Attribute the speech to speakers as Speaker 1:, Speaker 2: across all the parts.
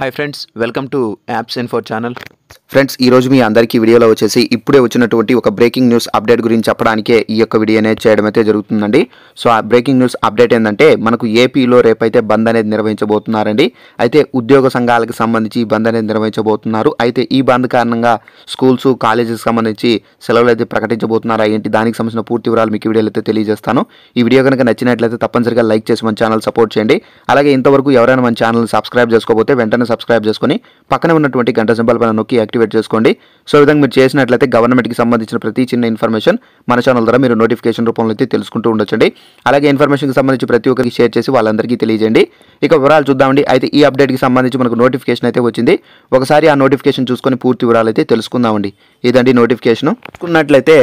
Speaker 1: Hi friends welcome to apps info channel
Speaker 2: friends ఈ రోజు మీ అందరికీ వీడియోలో వచ్చేసి ఇప్పుడే వచ్చినటువంటి ఒక బ్రేకింగ్ న్యూస్ అప్డేట్ గురించి చెప్పడానికే ఈ యొక్క వీడియో అనేది చేయడం అయితే జరుగుతుందండి. సో ఆ బ్రేకింగ్ న్యూస్ అప్డేట్ ఏంటంటే మనకు ఏపీలో రేపైతే బంద్ అనేది నిర్వహించబోతున్నారండి. అయితే ఉద్యోగ సంఘాలకు సంబంధించి ఈ బంద్ అనేది నిర్వహించబోతున్నారు. అయితే ఈ బంద్ కారణంగా స్కూల్స్ కాలేజెస్ సంబంధించి సెలవులు అయితే ప్రకటించబోతున్నారా ఏంటి దానికి సంబంధించిన పూర్తి వివరాలు మీకు వీడియోలు వీడియోలో అయితే తెలియజేస్తాను. ఈ వీడియో కనుక నచ్చినట్లయితే తప్పనిసరిగా లైక్ చేసి మన ఛానల్ సపోర్ట్ చేయండి. అలాగే ఇంతవరకు ఎవరైనా మన ఛానల్ సబ్స్క్రైబ్ చేసుకోకపోతే వెంటనే సబ్స్క్రైబ్ చేసుకొని పక్కనే ఉన్నటువంటి గంట సింబల్ పైన నొక్కి యాక్టివేట్ చేసుకోండి. సో విధంగా మీరు చేసినట్లయితే గవర్నమెంట్కి సంబంధించిన ప్రతి చిన్న ఇన్ఫర్మేషన్ మన ఛానల్ ద్వారా మీరు నోటిఫికేషన్ రూపంలో అయితే తెలుసుకుంటూ ఉండొచ్చండి. అలాగే ఇన్ఫర్మేషన్కి సంబంధించి ప్రతి ఒక్కరికి షేర్ చేసి వాళ్ళందరికీ తెలియజేయండి. ఇక వివరాలు చూద్దామండి. అయితే ఈ అప్డేట్కి సంబంధించి మనకు నోటిఫికేషన్ అయితే వచ్చింది. ఒకసారి ఆ నోటిఫికేషన్ చూసుకొని పూర్తి వివరాలు అయితే తెలుసుకుందామండి. ఇదండి నోటిఫికేషన్. చూసుకున్నట్లయితే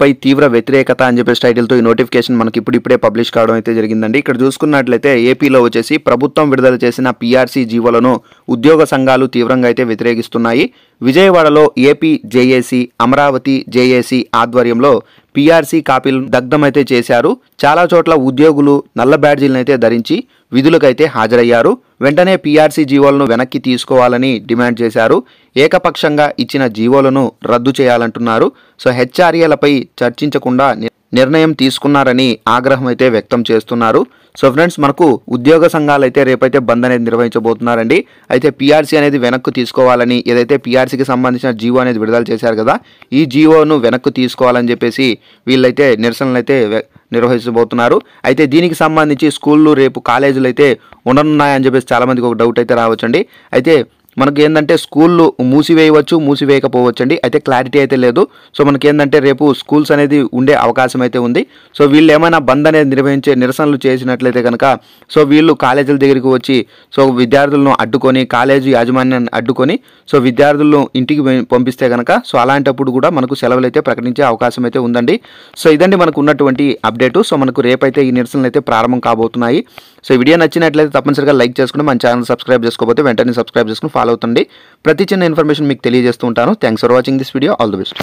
Speaker 2: పై తీవ్ర వ్యతిరేకత అని చెప్పేసి టైటిల్తో ఈ నోటిఫికేషన్ మనకి ఇప్పుడు ఇప్పుడే పబ్లిష్ కావడం అయితే జరిగిందండి. ఇక్కడ చూసుకున్నట్లయితే ఏపీలో వచ్చేసి ప్రభుత్వం విడుదల చేసిన పీఆర్సీ జీవోలను ఉద్యోగ సంఘాలు తీవ్రంగా అయితే వ్యతిరేకిస్తున్నాయి. విజయవాడలో ఏపీ జేఏసీ అమరావతి జేఏసీ ఆధ్వర్యంలో పీఆర్సీ కాపీలు దగ్ధమైతే చేశారు. చాలా చోట్ల ఉద్యోగులు నల్ల బ్యాడ్జీలను అయితే ధరించి విధులకైతే హాజరయ్యారు. వెంటనే పీఆర్సీ జీవోలను వెనక్కి తీసుకోవాలని డిమాండ్ చేశారు. ఏకపక్షంగా ఇచ్చిన జీవోలను రద్దు చేయాలంటున్నారు. సో హెచ్ఆర్ఏలపై చర్చించకుండా నిర్ణయం తీసుకున్నారని ఆగ్రహం అయితే వ్యక్తం చేస్తున్నారు. సో ఫ్రెండ్స్ మనకు ఉద్యోగ సంఘాలు అయితే రేపైతే బంద్ అనేది నిర్వహించబోతున్నారండి. అయితే పీఆర్సీ అనేది వెనక్కు తీసుకోవాలని ఏదైతే పీఆర్సీకి సంబంధించిన జీవో అనేది విడుదల చేశారు కదా ఈ జీవోను వెనక్కు తీసుకోవాలని చెప్పేసి వీళ్ళైతే నిరసనలు అయితే నిర్వహించబోతున్నారు. అయితే దీనికి సంబంధించి స్కూళ్ళు రేపు కాలేజీలు అయితే ఉండనున్నాయని చెప్పేసి చాలామందికి ఒక డౌట్ అయితే రావచ్చండి. అయితే మనకి ఏంటంటే స్కూళ్ళు మూసివేయవచ్చు మూసివేయకపోవచ్చు అండి అయితే క్లారిటీ అయితే లేదు. సో మనకి ఏంటంటే రేపు స్కూల్స్ అనేది ఉండే అవకాశం అయితే ఉంది. సో వీళ్ళు ఏమైనా బంద్ అనేది నిర్వహించే నిరసనలు చేసినట్లయితే కనుక సో వీళ్ళు కాలేజీల దగ్గరికి వచ్చి సో విద్యార్థులను అడ్డుకొని కాలేజీ యాజమాన్యాన్ని అడ్డుకొని సో విద్యార్థులను ఇంటికి పంపిస్తే కనుక సో అలాంటప్పుడు కూడా మనకు సెలవులు అయితే ప్రకటించే అవకాశం అయితే ఉందండి. సో ఇదండి మనకు ఉన్నటువంటి అప్డేటు. సో మనకు రేపైతే ఈ నిరసనలు అయితే ప్రారంభం కాబోతున్నాయి. సో వీడియో నచ్చినట్లయితే తప్పనిసరిగా లైక్ చేసుకుని మన ఛానల్ సబ్స్క్రైబ్ చేసుకోకపోతే వెంటనే సబ్స్క్రైబ్ చేసుకుని ఫాలో అవుతుంది ప్రతి చిన్న ఇన్ఫర్మేషన్ మీకు తెలియజేస్తూ ఉంటాను. Thanks for watching this video all the best